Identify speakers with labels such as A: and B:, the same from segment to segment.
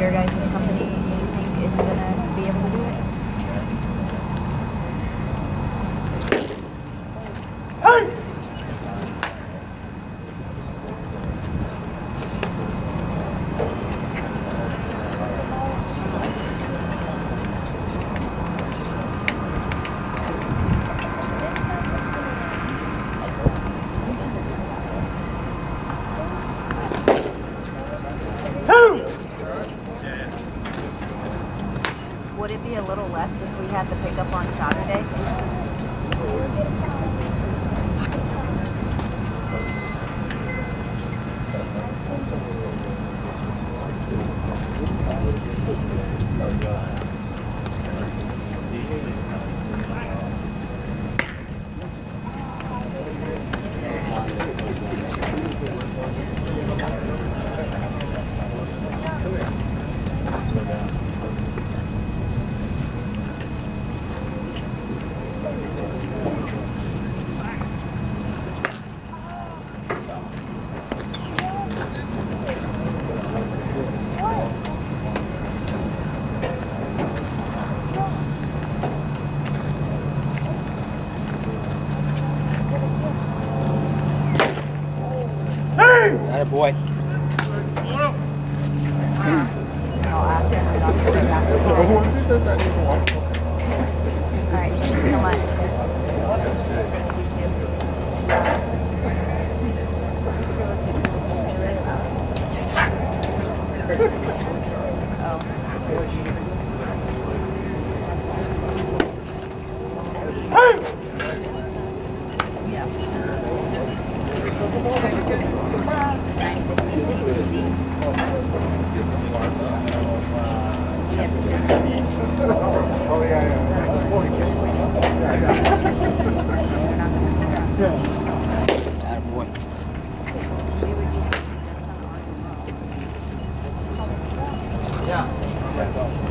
A: your guys' company you
B: think is
A: going to be able to do it? Up on Saturday. That boy. All right, thank you so much.
B: That boy. But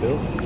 B: Good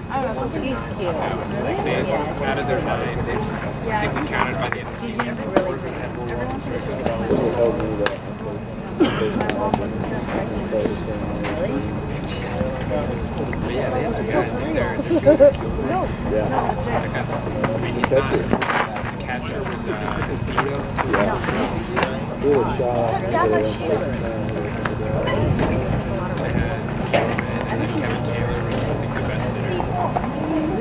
C: out of their mind. They, I think we counted by the end of the season. But yeah, they had some guys in there. Good. Like, I I mean, he's not. Catcher was uh, Vito. And then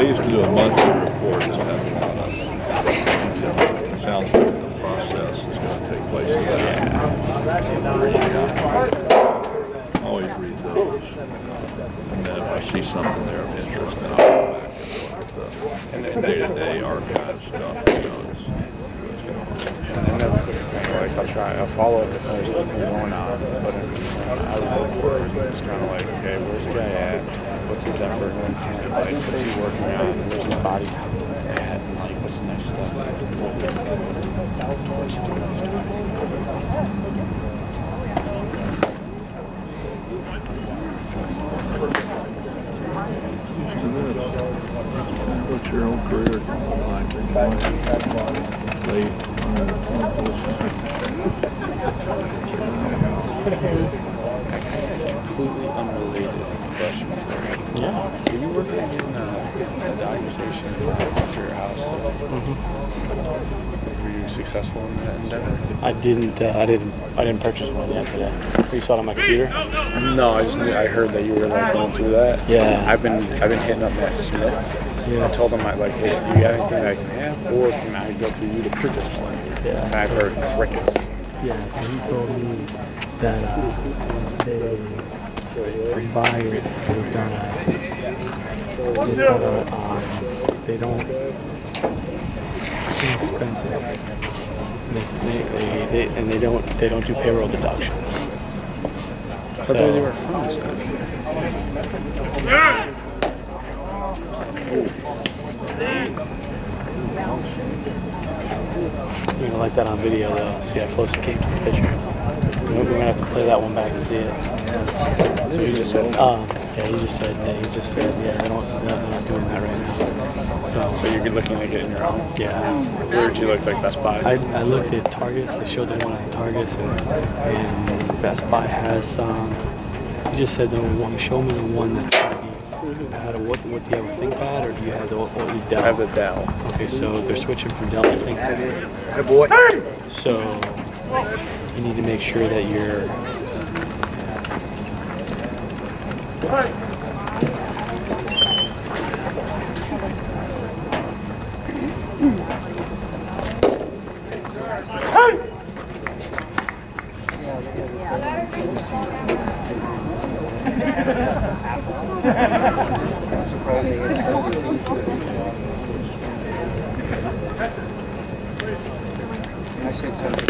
A: they?
B: Atta boy.
D: They used to do a monthly report, just have a lot of detail. It sounds like the process is gonna take place. Yeah. Always read those. And then if I see something there of interest, then I'll go back and look at the day-to-day archive stuff, you know, it's, it's
E: And then just like I'll try, I'll follow up if there's something going on, but uh, I was it's kind of like, okay, where's the guy at? What's his effort and intent? Like, what's he working on? Where's his body at? And like, what's the next step? What you do with this guy?
D: What's your own career like? Late,
E: Completely unrelated question for you. Yeah. Were you working in uh, the organization at your house? Mm-hmm. Were you successful in that endeavor?
F: I didn't. Uh, I didn't. I didn't purchase one yet today. You saw it on my computer.
E: No, I just knew, I heard that you were like going through that.
F: Yeah.
E: I've been I've been hitting up Matt Smith.
F: Yeah.
E: I told him I like, hey, do you have anything I can have, or can I go through you to purchase one?
F: Yeah.
E: And I've heard crickets.
F: Yeah. So he told me that uh, they the buyer they've done a, they've done a um, they don't. It's inexpensive. They, they, they, they, and they don't they don't do payroll deduction.
E: I thought they were from.
F: You're gonna like that on video though. See how close it came to the picture. We're gonna have to play that one back to see it.
E: So you just said,
F: Um, yeah, he just said that. He just said, yeah, they don't, they're not- doing that right now.
E: so
F: So,
E: you're looking to get in your own.
F: yeah,
E: Where did you look like Best Buy?
F: I, I looked at Targets. They showed the one at Targets, and, and Best Buy has some. He just said, no, want to show me the one that's gonna be compatible. What, what do you have a ThinkPad, or do you have the what, what you Dell?
E: I have the Dell.
F: Okay, so they're switching from Dell to ThinkPad.
B: Atta boy.
F: So you need to make sure that you're.
B: Bitch.